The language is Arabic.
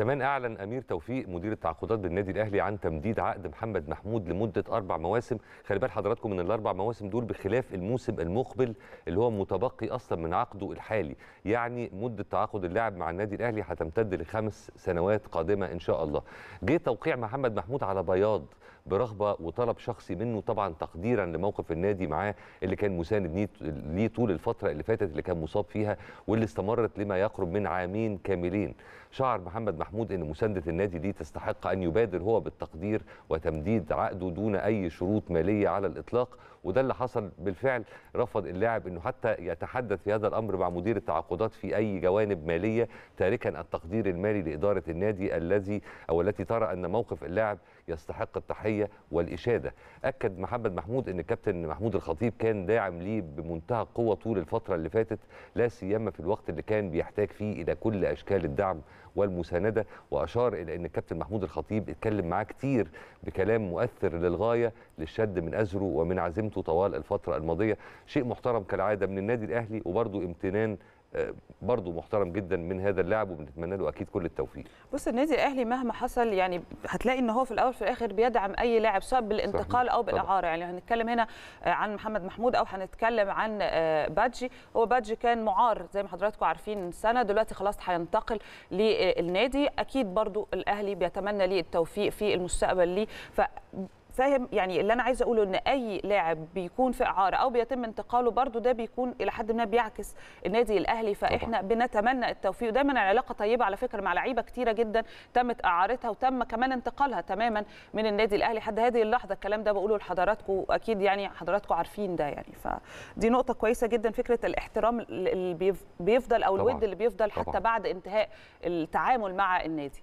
كمان أعلن أمير توفيق مدير التعاقدات بالنادي الأهلي عن تمديد عقد محمد محمود لمدة أربع مواسم. خلي بال حضراتكم من الأربع مواسم دول بخلاف الموسم المقبل اللي هو متبقي أصلا من عقده الحالي. يعني مدة تعاقد اللاعب مع النادي الأهلي هتمتد لخمس سنوات قادمة إن شاء الله. جه توقيع محمد محمود على بياض. برغبة وطلب شخصي منه طبعا تقديرا لموقف النادي معاه اللي كان مساند ليه طول الفترة اللي فاتت اللي كان مصاب فيها واللي استمرت لما يقرب من عامين كاملين. شعر محمد محمود إن مساندة النادي دي تستحق أن يبادر هو بالتقدير وتمديد عقده دون أي شروط مالية على الإطلاق وده اللي حصل بالفعل. رفض اللاعب إنه حتى يتحدث في هذا الأمر مع مدير التعاقدات في أي جوانب مالية تاركا التقدير المالي لإدارة النادي الذي أو التي ترى أن موقف اللاعب يستحق التحية والإشادة. أكد محمد محمود إن الكابتن محمود الخطيب كان داعم ليه بمنتهى القوة طول الفترة اللي فاتت لا سيما في الوقت اللي كان بيحتاج فيه إلى كل أشكال الدعم والمساندة. وأشار إلى إن الكابتن محمود الخطيب اتكلم معاه كتير بكلام مؤثر للغاية للشد من أزره ومن عزيمته طوال الفترة الماضية. شيء محترم كالعادة من النادي الأهلي وبرضه امتنان برضه محترم جدا من هذا اللاعب وبنتمنى له أكيد كل التوفيق. بص النادي الأهلي مهما حصل يعني هتلاقي إن هو في الأول في الآخر بيدعم أي لاعب سواء بالانتقال أو بالاعاره يعني هنتكلم هنا عن محمد محمود أو هنتكلم عن بادجي. هو بادجي كان معار زي ما حضراتكم عارفين من سنة دلوقتي خلاص هينتقل للنادي. أكيد برضه الأهلي بيتمنى ليه التوفيق في المستقبل ليه. ف فاهم يعني اللي أنا عايزة أقوله إن أي لاعب بيكون في إعارة أو بيتم انتقاله برضو ده بيكون إلى حد ما بيعكس النادي الأهلي فإحنا طبعا. بنتمنى التوفيق. ودايما العلاقة طيبة على فكرة مع لعيبة كتيرة جدا تمت إعارتها وتم كمان انتقالها تماما من النادي الأهلي. لحد هذه اللحظة الكلام ده بقوله لحضراتكم أكيد يعني حضراتكم عارفين ده يعني. فدي نقطة كويسة جدا فكرة الاحترام اللي بيفضل أو الود اللي بيفضل حتى طبعا. بعد انتهاء التعامل مع النادي.